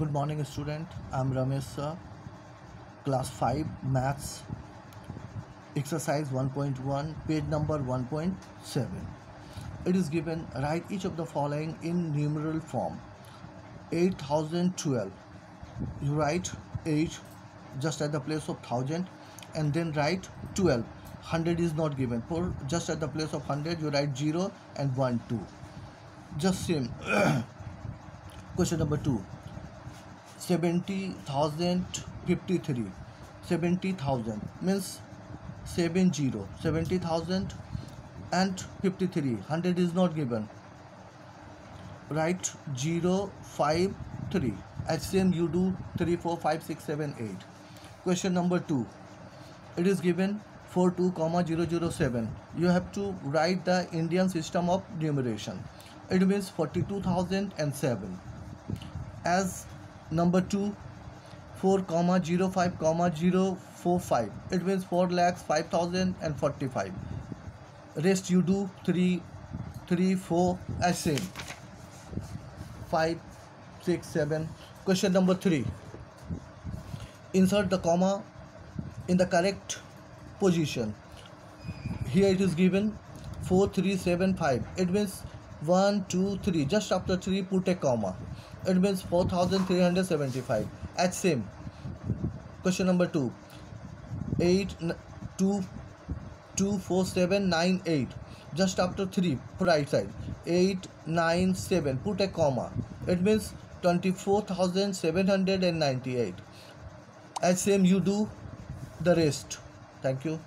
Good morning, student. I'm Ramesh sir. Class 5 Maths Exercise 1.1, page number 1.7. It is given write each of the following in numeral form 8012. You write 8 just at the place of 1000 and then write 12. 100 is not given. For just at the place of 100, you write 0 and 1, 2. Just same. Question number 2. 70,053 70,000 means 70 70,000 and 53 100 is not given. Write 0 5 3 as same you do 3 4 5 6 7 8 question number 2 it is given 42 comma 007 you have to write the indian system of numeration. It means 42007 as number 2 4 comma 05 comma 045 it means 4 lakhs 5045 rest you do 3 3 4 as same. 5 6 7 question number 3 insert the comma in the correct position. Here it is given 4375 it means 1 2 3 just after 3 put a comma. It means 4375 at same. Question number 2 8 2 2 4 7 9 8 just after 3 right side. 8 9 7 put a comma. It means 24798 as same you do the rest. Thank you